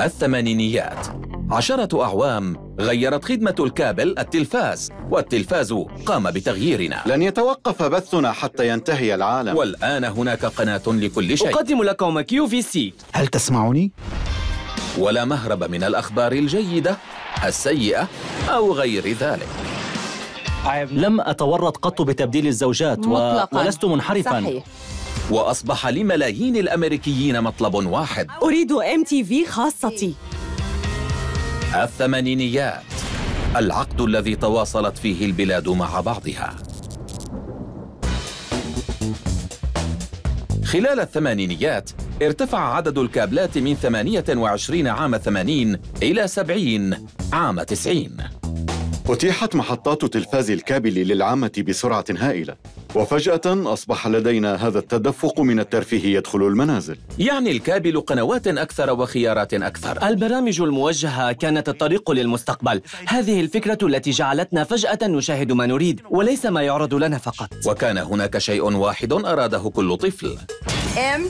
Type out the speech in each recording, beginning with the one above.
الثمانينيات. عشرة أعوام غيرت خدمة الكابل التلفاز والتلفاز قام بتغييرنا. لن يتوقف بثنا حتى ينتهي العالم. والآن هناك قناة لكل شيء. أقدم لكم QVC. هل تسمعني؟ ولا مهرب من الأخبار الجيدة السيئة أو غير ذلك. لم أتورط قط بتبديل الزوجات و... مطلقاً. ولست منحرفاً. صحيح. وأصبح لملايين الأمريكيين مطلب واحد. أريد MTV خاصتي. الثمانينيات. العقد الذي تواصلت فيه البلاد مع بعضها. خلال الثمانينيات ارتفع عدد الكابلات من 28 عام 80 إلى 70 عام 90 أتيحت محطات تلفاز الكابل للعامة بسرعة هائلة. وفجأة أصبح لدينا هذا التدفق من الترفيه يدخل المنازل. يعني الكابل قنوات أكثر وخيارات أكثر. البرامج الموجهة كانت الطريق للمستقبل. هذه الفكرة التي جعلتنا فجأة نشاهد ما نريد وليس ما يعرض لنا فقط. وكان هناك شيء واحد أراده كل طفل. ام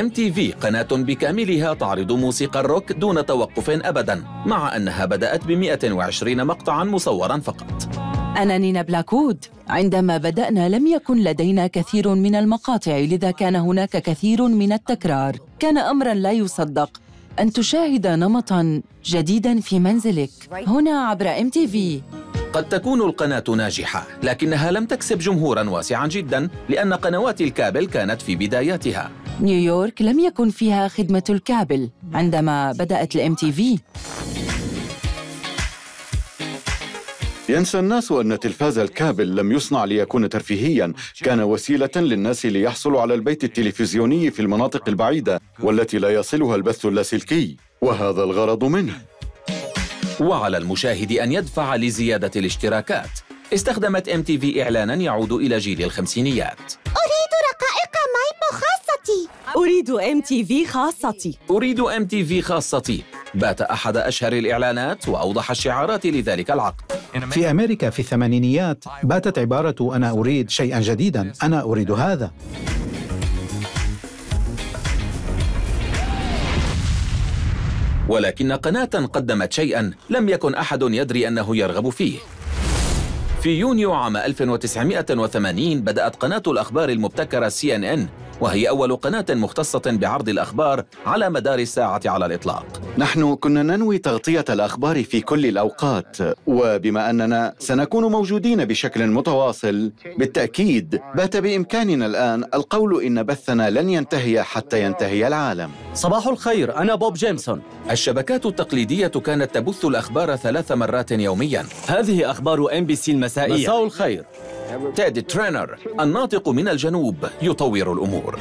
MTV قناة بكاملها تعرض موسيقى الروك دون توقف أبدا مع أنها بدأت ب 120 مقطعا مصورا فقط. أنا نينا بلاكود. عندما بدأنا لم يكن لدينا كثير من المقاطع لذا كان هناك كثير من التكرار. كان أمرا لا يصدق. أن تشاهد نمطا جديدا في منزلك. هنا عبر MTV قد تكون القناة ناجحة لكنها لم تكسب جمهورا واسعا جدا لأن قنوات الكابل كانت في بداياتها. نيويورك لم يكن فيها خدمة الكابل عندما بدأت ال MTV ينسى الناس أن تلفاز الكابل لم يصنع ليكون ترفيهيا. كان وسيلة للناس ليحصلوا على البث التلفزيوني في المناطق البعيدة والتي لا يصلها البث اللاسلكي وهذا الغرض منه. وعلى المشاهد أن يدفع لزيادة الاشتراكات. استخدمت MTV إعلانا يعود إلى جيل الخمسينيات. أريد رقائق Maypo خاصتي. أريد MTV خاصتي. أريد MTV خاصتي. بات أحد أشهر الإعلانات وأوضح الشعارات لذلك العقد. في أمريكا في الثمانينيات باتت عبارة أنا أريد شيئا جديدا. أنا أريد هذا. ولكن قناة قدمت شيئا لم يكن أحد يدري أنه يرغب فيه. في يونيو عام 1980 بدأت قناة الأخبار المبتكرة إن وهي أول قناة مختصة بعرض الأخبار على مدار الساعة على الإطلاق. نحن كنا ننوي تغطية الأخبار في كل الأوقات وبما أننا سنكون موجودين بشكل متواصل بالتأكيد بات بإمكاننا الآن القول إن بثنا لن ينتهي حتى ينتهي العالم. صباح الخير أنا بوب جيمسون. الشبكات التقليدية كانت تبث الأخبار ثلاث مرات يوميا. هذه أخبار إن بي سي المسائية. مساء الخير. تيد ترينر الناطق من الجنوب يطور الأمور.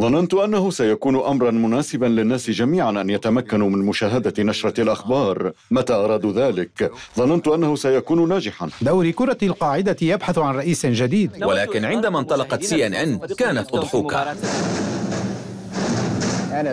ظننت أنه سيكون أمرا مناسبا للناس جميعا أن يتمكنوا من مشاهدة نشرة الأخبار. متى أرادوا ذلك؟ ظننت أنه سيكون ناجحا. دوري كرة القاعدة يبحث عن رئيس جديد. ولكن عندما انطلقت سي ان ان كانت أضحوكة.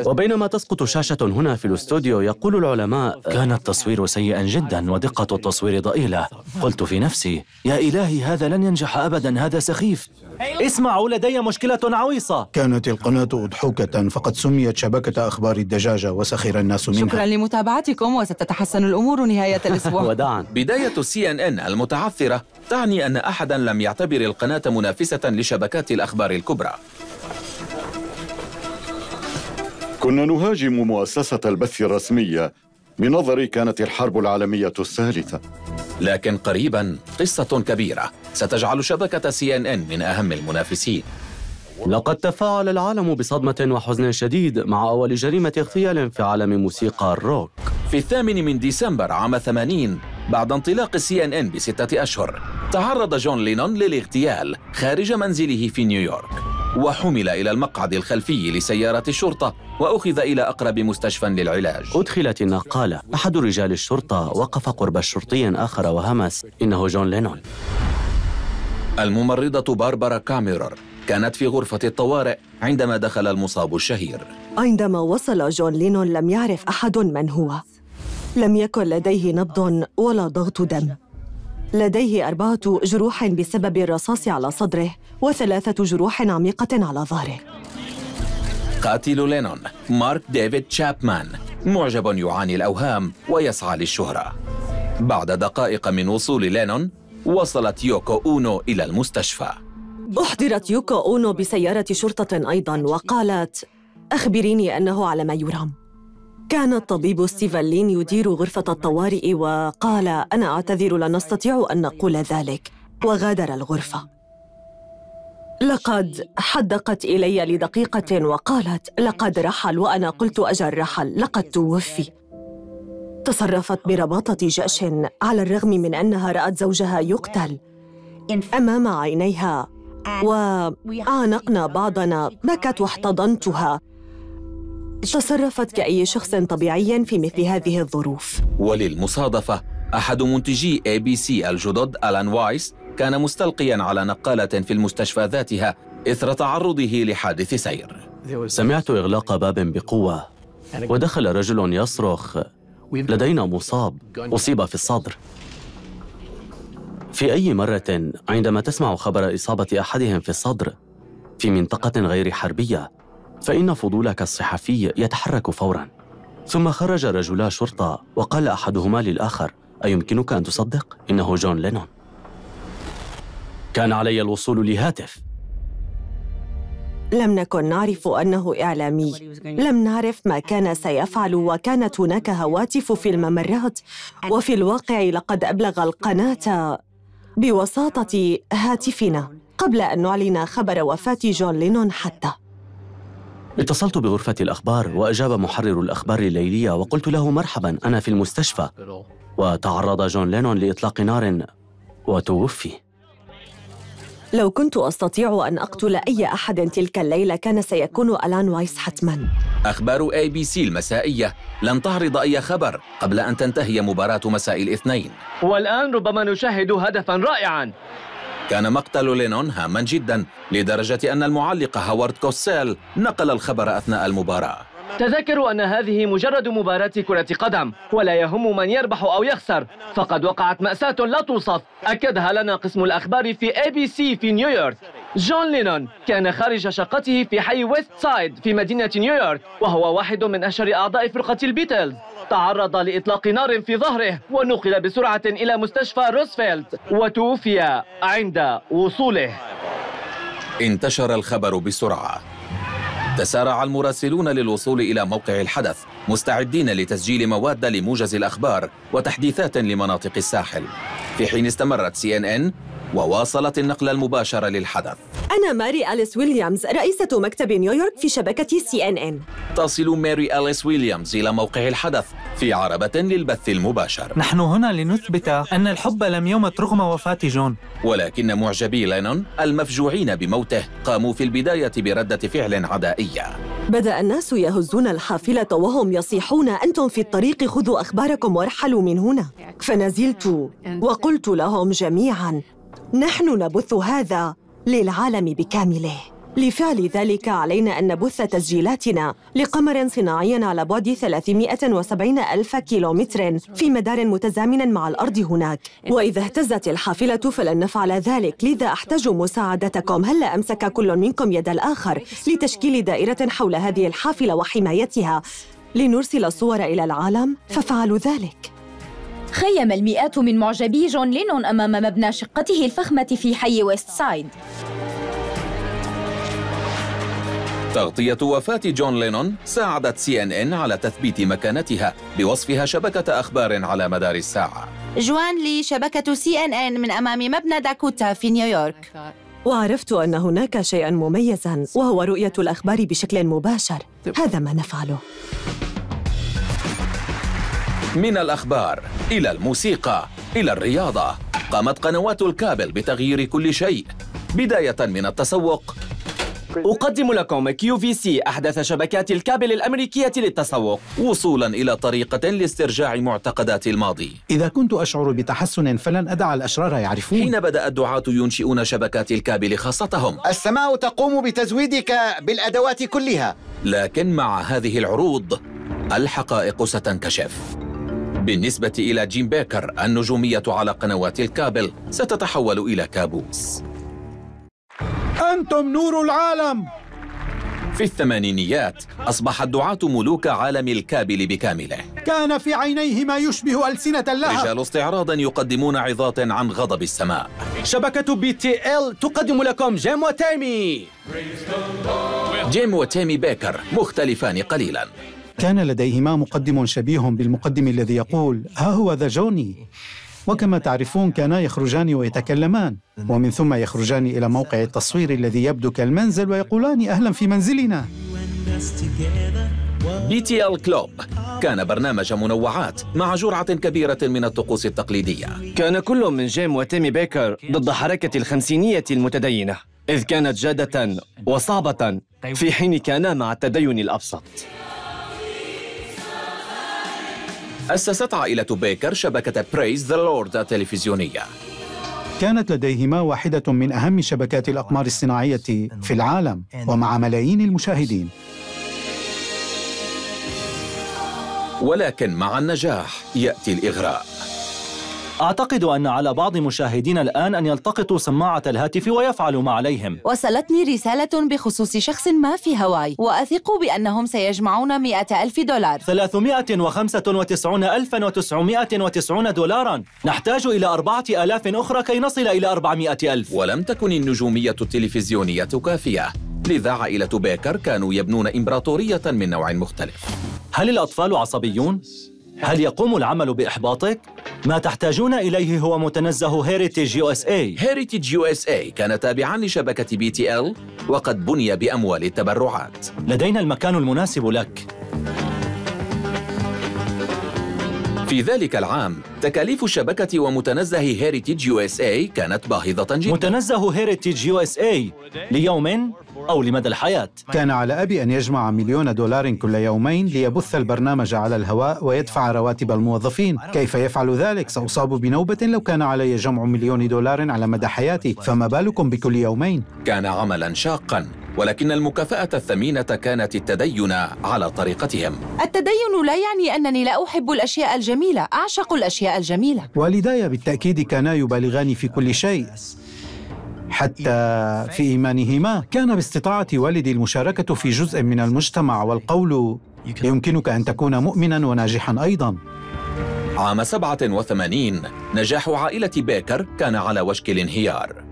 وبينما تسقط شاشة هنا في الاستوديو يقول العلماء كان التصوير سيئا جدا ودقة التصوير ضئيلة. قلت في نفسي يا إلهي هذا لن ينجح أبدا هذا سخيف. اسمعوا لدي مشكلة عويصة. كانت القناة أضحوكة فقد سميت شبكة أخبار الدجاجة وسخر الناس منها. شكرا لمتابعتكم وستتحسن الأمور نهاية الأسبوع. وداعا. بداية سي ان ان المتعثرة تعني أن أحدا لم يعتبر القناة منافسة لشبكات الأخبار الكبرى. كنا نهاجم مؤسسة البث الرسمية. بنظري كانت الحرب العالمية الثالثة. لكن قريبا قصة كبيرة ستجعل شبكة سي ان ان من أهم المنافسين. لقد تفاعل العالم بصدمة وحزن شديد مع أول جريمة اغتيال في عالم موسيقى الروك. في الثامن من ديسمبر عام 80 بعد انطلاق سي ان ان بستة أشهر تعرض جون لينون للاغتيال خارج منزله في نيويورك. وحمل إلى المقعد الخلفي لسيارة الشرطة وأخذ إلى أقرب مستشفى للعلاج. أدخلت النقالة أحد رجال الشرطة وقف قرب شرطي آخر وهمس إنه جون لينون. الممرضة باربرا كاميرر كانت في غرفة الطوارئ عندما دخل المصاب الشهير. عندما وصل جون لينون لم يعرف أحد من هو. لم يكن لديه نبض ولا ضغط دم. لديه أربعة جروح بسبب الرصاص على صدره وثلاثة جروح عميقة على ظهره. قاتل لينون مارك ديفيد تشابمان معجب يعاني الأوهام ويسعى للشهرة. بعد دقائق من وصول لينون وصلت يوكو أونو إلى المستشفى. أحضرت يوكو أونو بسيارة شرطة أيضاً وقالت أخبريني أنه على ما يرام. كان الطبيب ستيفن لين يدير غرفة الطوارئ وقال أنا أعتذر لا نستطيع أن نقول ذلك. وغادر الغرفة. لقد حدقت إلي لدقيقة وقالت لقد رحل وأنا قلت أجل رحل لقد توفي. تصرفت برباطة جأش على الرغم من أنها رأت زوجها يقتل أمام عينيها. وعانقنا بعضنا بكت واحتضنتها. تصرفت كأي شخص طبيعي في مثل هذه الظروف. وللمصادفة أحد منتجي اي بي سي الجدد ألان وايس كان مستلقيا على نقالة في المستشفى ذاتها إثر تعرضه لحادث سير. سمعت إغلاق باب بقوة ودخل رجل يصرخ لدينا مصاب أصيب في الصدر. في أي مرة عندما تسمع خبر إصابة أحدهم في الصدر في منطقة غير حربية فإن فضولك الصحفي يتحرك فورا. ثم خرج رجلا شرطة وقال أحدهما للآخر أيمكنك أن تصدق؟ إنه جون لينون. كان علي الوصول لهاتف. لم نكن نعرف أنه إعلامي. لم نعرف ما كان سيفعل وكانت هناك هواتف في الممرات. وفي الواقع لقد أبلغ القناة بوساطة هاتفنا. قبل أن نعلن خبر وفاة جون لينون حتى. اتصلت بغرفة الأخبار وأجاب محرر الأخبار الليلية وقلت له مرحبا أنا في المستشفى. وتعرض جون لينون لإطلاق نار وتوفي. لو كنت أستطيع أن أقتل أي أحد تلك الليلة كان سيكون ألان وايس حتماً. أخبار اي بي سي المسائية. لن تعرض أي خبر قبل أن تنتهي مباراة مساء الاثنين. والآن ربما نشاهد هدفاً رائعاً. كان مقتل لينون هاما جدا لدرجة أن المعلق هوارد كوسيل نقل الخبر أثناء المباراة. تذكروا أن هذه مجرد مباراة كرة قدم ولا يهم من يربح أو يخسر. فقد وقعت مأساة لا توصف. أكدها لنا قسم الأخبار في اي بي سي في نيويورك. جون لينون كان خارج شقته في حي ويست سايد في مدينة نيويورك وهو واحد من أشهر أعضاء فرقة البيتلز. تعرض لإطلاق نار في ظهره ونقل بسرعة إلى مستشفى روزفلت وتوفي عند وصوله. انتشر الخبر بسرعة. تسارع المراسلون للوصول إلى موقع الحدث مستعدين لتسجيل مواد لموجز الأخبار وتحديثات لمناطق الساحل. في حين استمرت سي إن إن وواصلت النقل المباشر للحدث. أنا ماري أليس ويليامز رئيسة مكتب نيويورك في شبكة سي إن إن. تصل ماري أليس ويليامز إلى موقع الحدث في عربة للبث المباشر. نحن هنا لنثبت أن الحب لم يمت رغم وفاة جون. ولكن معجبي لينون المفجوعين بموته قاموا في البداية بردة فعل عدائية. بدأ الناس يهزون الحافلة وهم يصيحون أنتم في الطريق خذوا أخباركم وارحلوا من هنا. فنزلت وقلت لهم جميعاً نحن نبث هذا للعالم بكامله. لفعل ذلك علينا أن نبث تسجيلاتنا لقمر صناعي على بعد 370 ألف كيلومتر في مدار متزامن مع الأرض هناك. وإذا اهتزت الحافلة فلن نفعل ذلك. لذا أحتاج مساعدتكم. هل أمسك كل منكم يد الآخر لتشكيل دائرة حول هذه الحافلة وحمايتها لنرسل صور إلى العالم؟ ففعلوا ذلك. خيم المئات من معجبي جون لينون أمام مبنى شقته الفخمة في حي ويست سايد. تغطية وفاة جون لينون ساعدت سي إن إن على تثبيت مكانتها بوصفها شبكة أخبار على مدار الساعة. جوان لي شبكة سي إن إن من أمام مبنى داكوتا في نيويورك. وعرفت أن هناك شيئا مميزا وهو رؤية الأخبار بشكل مباشر. هذا ما نفعله. من الأخبار إلى الموسيقى إلى الرياضة. قامت قنوات الكابل بتغيير كل شيء. بداية من التسوق. أقدم لكم كيو في سي أحدث شبكات الكابل الأمريكية للتسوق. وصولا إلى طريقة لاسترجاع معتقدات الماضي. إذا كنت أشعر بتحسن فلن أدع الأشرار يعرفون. حين بدأ الدعاة ينشئون شبكات الكابل خاصتهم. السماء تقوم بتزويدك بالأدوات كلها. لكن مع هذه العروض الحقائق ستنكشف. بالنسبة إلى جيم بيكر النجومية على قنوات الكابل ستتحول إلى كابوس. أنتم نور العالم! في الثمانينيات أصبح الدعاة ملوك عالم الكابل بكامله. كان في عينيه ما يشبه ألسنة اللهب رجال استعراض يقدمون عظات عن غضب السماء. شبكة بي تي إل تقدم لكم جيم وتيمي. جيم وتيمي بيكر مختلفان قليلا. كان لديهما مقدم شبيه بالمقدم الذي يقول ها هو ذا جوني. وكما تعرفون كانا يخرجان ويتكلمان. ومن ثم يخرجان إلى موقع التصوير الذي يبدو كالمنزل ويقولان أهلا في منزلنا. PTL Club. كان برنامج منوعات مع جرعة كبيرة من الطقوس التقليدية. كان كل من جيم وتيمي بيكر ضد حركة الخمسينية المتدينة إذ كانت جادة وصعبة في حين كانا مع التدين الأبسط. أسست عائلة بيكر شبكة Praise The Lord التلفزيونية كانت لديهما واحدة من أهم شبكات الأقمار الصناعية في العالم ومع ملايين المشاهدين. ولكن مع النجاح يأتي الإغراء. أعتقد أن على بعض مشاهدينا الآن أن يلتقطوا سماعة الهاتف ويفعلوا ما عليهم. وصلتني رسالة بخصوص شخص ما في هاواي وأثق بأنهم سيجمعون مئة ألف دولار. 395,990 دولارا. نحتاج إلى أربعة آلاف أخرى كي نصل إلى أربعمائة ألف. ولم تكن النجومية التلفزيونية كافية لذا عائلة بيكر كانوا يبنون إمبراطورية من نوع مختلف. هل الأطفال عصبيون؟ هل يقوم العمل بإحباطك؟ ما تحتاجون إليه هو متنزه هيريتيج يو اس اي هيريتيج يو اس اي كان تابعا لشبكة PTL وقد بني بأموال التبرعات. لدينا المكان المناسب لك. في ذلك العام تكاليف الشبكة ومتنزه Heritage USA كانت باهظة جدا. متنزه Heritage USA ليوم أو لمدى الحياة. كان على أبي أن يجمع مليون دولار كل يومين ليبث البرنامج على الهواء ويدفع رواتب الموظفين. كيف يفعل ذلك؟ سأصاب بنوبة لو كان علي جمع مليون دولار على مدى حياتي. فما بالكم بكل يومين؟ كان عملا شاقا ولكن المكافأة الثمينة كانت التدين على طريقتهم. التدين لا يعني أنني لا أحب الأشياء الجميلة أعشق الأشياء الجميلة. والداي بالتأكيد كانا يبالغان في كل شيء. حتى في إيمانهما كان باستطاعة والدي المشاركة في جزء من المجتمع والقول يمكنك أن تكون مؤمنا وناجحا أيضا. عام 87 نجاح عائلة بيكر كان على وشك الانهيار.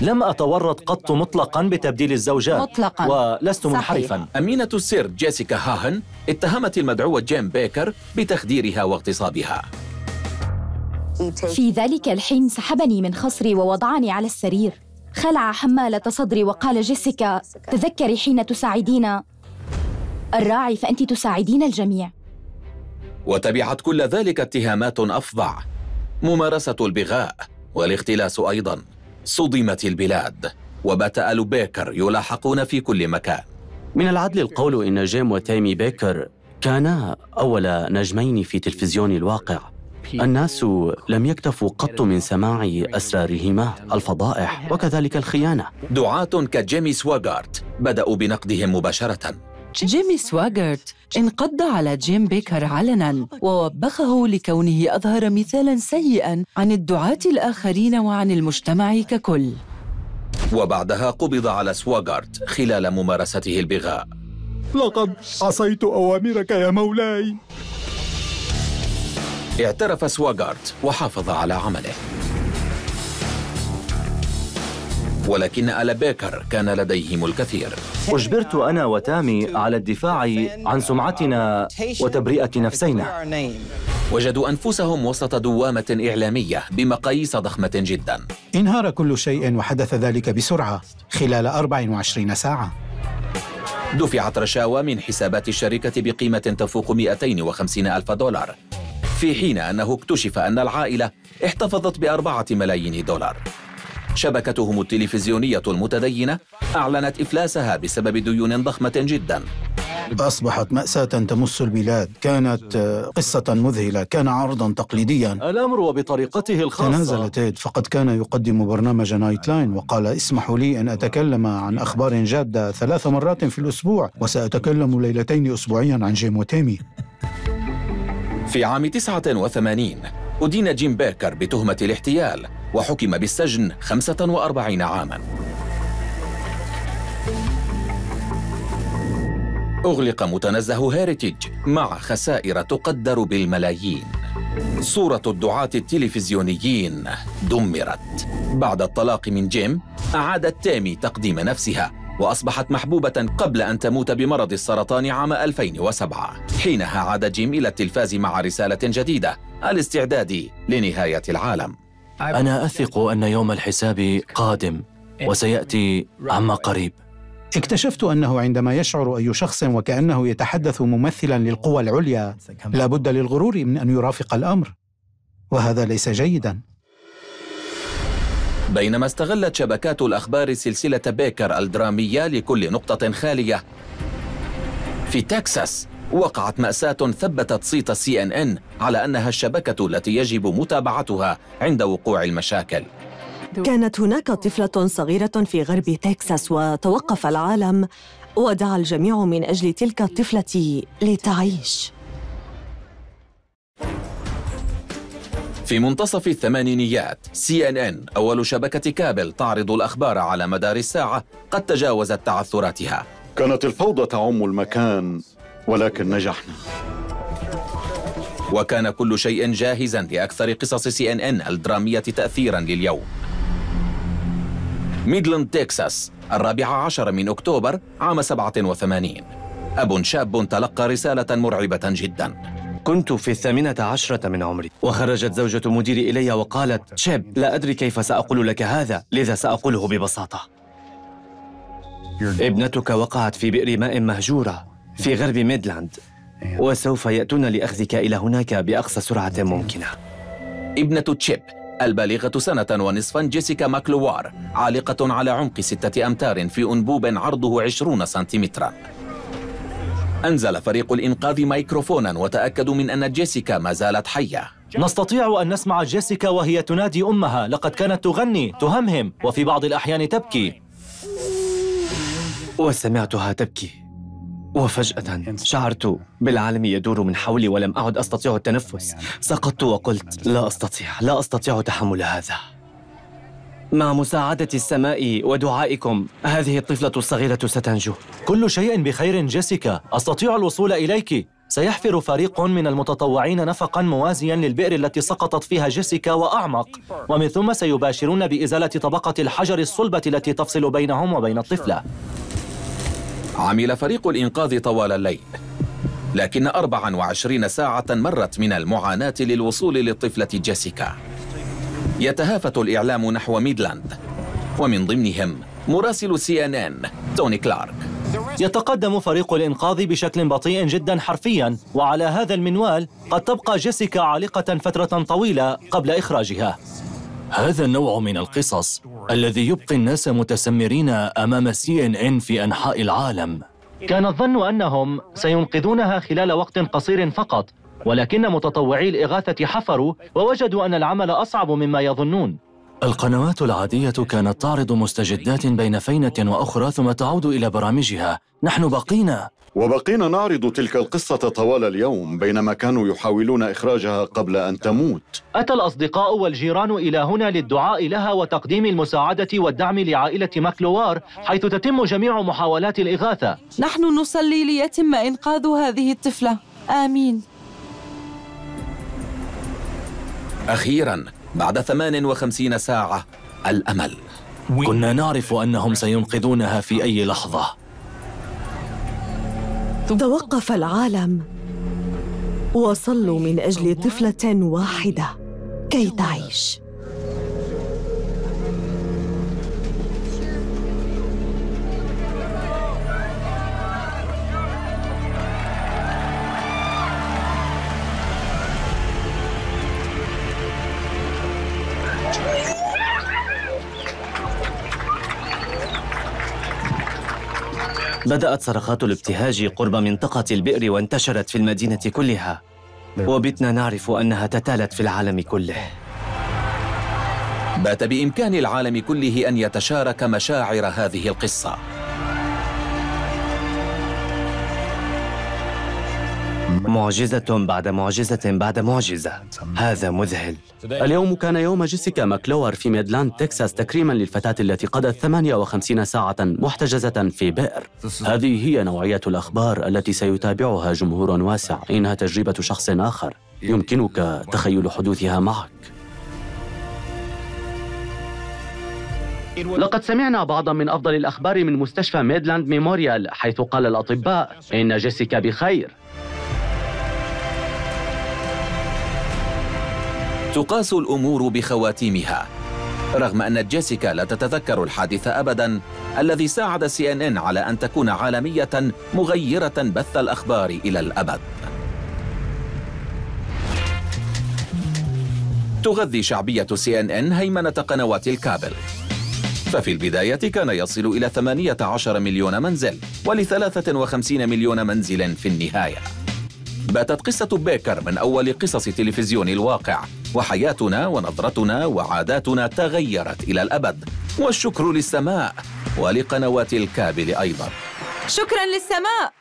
لم أتورط قط مطلقا بتبديل الزوجات مطلقا. ولست منحرفا. أمينة السر جيسيكا هاهن اتهمت المدعوة جيم بيكر بتخديرها واغتصابها. في ذلك الحين سحبني من خصري ووضعني على السرير. خلع حمالة صدري وقال جيسيكا تذكري حين تساعدين الراعي فأنت تساعدين الجميع. وتبعت كل ذلك اتهامات أفظع. ممارسة البغاء والاختلاس أيضا. صدمت البلاد وبات آل بيكر يلاحقون في كل مكان. من العدل القول إن جيم وتيمي بيكر كانا أول نجمين في تلفزيون الواقع. الناس لم يكتفوا قط من سماع أسرارهما الفضائح وكذلك الخيانة. دعاة كجيمي سواغارت بدأوا بنقدهم مباشرة. جيمي سواغارت انقض على جيم بيكر علنا ووبخه لكونه أظهر مثالا سيئا عن الدعاة الآخرين وعن المجتمع ككل. وبعدها قبض على سواغارت خلال ممارسته البغاء. لقد عصيت أوامرك يا مولاي. اعترف سواغارت وحافظ على عمله. ولكن آل بيكر كان لديهم الكثير. أجبرت أنا وتامي على الدفاع عن سمعتنا وتبرئة نفسينا. وجدوا أنفسهم وسط دوامة إعلامية بمقاييس ضخمة جدا. انهار كل شيء وحدث ذلك بسرعة خلال 24 ساعة. دفعت رشاوى من حسابات الشركة بقيمة تفوق 250 ألف دولار في حين أنه اكتشف أن العائلة احتفظت بأربعة ملايين دولار. شبكتهم التلفزيونية المتدينة أعلنت إفلاسها بسبب ديون ضخمة جدا. أصبحت مأساة تمس البلاد. كانت قصة مذهلة. كان عرضا تقليديا. الأمر وبطريقته الخاصة. تنازل تيد فقد كان يقدم برنامج Nightline وقال اسمحوا لي أن أتكلم عن أخبار جادة ثلاث مرات في الأسبوع وسأتكلم ليلتين أسبوعيا عن جيم وتيمي في عام 89 أدين جيم بيكر بتهمة الاحتيال. وحكم بالسجن 45 عاماً. أغلق متنزه Heritage مع خسائر تقدر بالملايين. صورة الدعاة التلفزيونيين دمرت. بعد الطلاق من جيم أعادت تامي تقديم نفسها وأصبحت محبوبة قبل أن تموت بمرض السرطان عام 2007 حينها عاد جيم إلى التلفاز مع رسالة جديدة الاستعداد لنهاية العالم. أنا أثق أن يوم الحساب قادم وسيأتي عما قريب. اكتشفت أنه عندما يشعر أي شخص وكأنه يتحدث ممثلا للقوى العليا لا بد للغرور من أن يرافق الأمر. وهذا ليس جيدا. بينما استغلت شبكات الأخبار سلسلة بيكر الدرامية لكل نقطة خالية في تكساس وقعت مأساة ثبتت صيت سي إن إن على أنها الشبكة التي يجب متابعتها عند وقوع المشاكل. كانت هناك طفلة صغيرة في غرب تكساس وتوقف العالم ودعا الجميع من أجل تلك الطفلة لتعيش. في منتصف الثمانينيات سي إن إن أول شبكة كابل تعرض الأخبار على مدار الساعة قد تجاوزت تعثراتها. كانت الفوضى تعم المكان. ولكن نجحنا. وكان كل شيء جاهزا لأكثر قصص سي ان ان الدرامية تأثيرا لليوم. ميدلاند تكساس الرابع عشر من أكتوبر عام 87 أب شاب تلقى رسالة مرعبة جدا. كنت في الثامنة عشرة من عمري. وخرجت زوجة مديري إلي وقالت شاب لا أدري كيف سأقول لك هذا لذا سأقوله ببساطة. ابنتك وقعت في بئر ماء مهجورة. في غرب ميدلاند. وسوف يأتون لأخذك إلى هناك بأقصى سرعة ممكنة. ابنة تشيب البالغة سنة ونصفا جيسيكا ماكلوار عالقة على عمق ستة أمتار في أنبوب عرضه عشرون سنتيمترا. أنزل فريق الإنقاذ ميكروفونا وتأكدوا من أن جيسيكا ما زالت حية. نستطيع أن نسمع جيسيكا وهي تنادي أمها لقد كانت تغني تهمهم وفي بعض الأحيان تبكي. وسمعتها تبكي. وفجأة شعرت بالعالم يدور من حولي ولم أعد أستطيع التنفس. سقطت وقلت لا أستطيع لا أستطيع تحمل هذا. مع مساعدة السماء ودعائكم هذه الطفلة الصغيرة ستنجو. كل شيء بخير جيسيكا. أستطيع الوصول إليك. سيحفر فريق من المتطوعين نفقا موازيا للبئر التي سقطت فيها جيسيكا وأعمق. ومن ثم سيباشرون بإزالة طبقة الحجر الصلبة التي تفصل بينهم وبين الطفلة. عمل فريق الإنقاذ طوال الليل لكن 24 ساعة مرت من المعاناة للوصول للطفلة جيسيكا. يتهافت الإعلام نحو ميدلاند ومن ضمنهم مراسل سي إن إن توني كلارك. يتقدم فريق الإنقاذ بشكل بطيء جدا حرفيا وعلى هذا المنوال قد تبقى جيسيكا عالقة فترة طويلة قبل إخراجها. هذا النوع من القصص الذي يبقي الناس متسمرين أمام سي ان ان في أنحاء العالم. كان الظن أنهم سينقذونها خلال وقت قصير فقط ولكن متطوعي الإغاثة حفروا ووجدوا أن العمل أصعب مما يظنون. القنوات العادية كانت تعرض مستجدات بين فينة وأخرى ثم تعود إلى برامجها. نحن بقينا وبقينا نعرض تلك القصة طوال اليوم بينما كانوا يحاولون إخراجها قبل أن تموت. أتى الأصدقاء والجيران إلى هنا للدعاء لها وتقديم المساعدة والدعم لعائلة ماكلوار حيث تتم جميع محاولات الإغاثة. نحن نصلي ليتم إنقاذ هذه الطفلة. آمين. أخيرا بعد 58 ساعة الأمل. كنا نعرف أنهم سينقذونها في أي لحظة. توقف العالم. وصلوا من أجل طفلة واحدة. كي تعيش. بدأت صرخات الابتهاج قرب منطقة البئر وانتشرت في المدينة كلها. وبتنا نعرف أنها تتالت في العالم كله. بات بإمكان العالم كله أن يتشارك مشاعر هذه القصة. معجزة بعد معجزة بعد معجزة. هذا مذهل. اليوم كان يوم جيسيكا ماكلور في ميدلاند تكساس تكريما للفتاة التي قضت 58 ساعة محتجزة في بئر. هذه هي نوعية الأخبار التي سيتابعها جمهور واسع. إنها تجربة شخص آخر. يمكنك تخيل حدوثها معك. لقد سمعنا بعضا من أفضل الأخبار من مستشفى ميدلاند ميموريال حيث قال الأطباء إن جيسيكا بخير. تقاس الأمور بخواتيمها رغم أن جيسيكا لا تتذكر الحادث أبدا الذي ساعد سي إن إن على أن تكون عالمية مغيرة بث الأخبار إلى الأبد. تغذي شعبية سي إن إن هيمنة قنوات الكابل. ففي البداية كان يصل إلى 18 مليون منزل ول 53 مليون منزل في النهاية. باتت قصة بيكر من أول قصص تلفزيون الواقع. وحياتنا ونظرتنا وعاداتنا تغيرت إلى الأبد. والشكر للسماء ولقنوات الكابل أيضا. شكرا للسماء.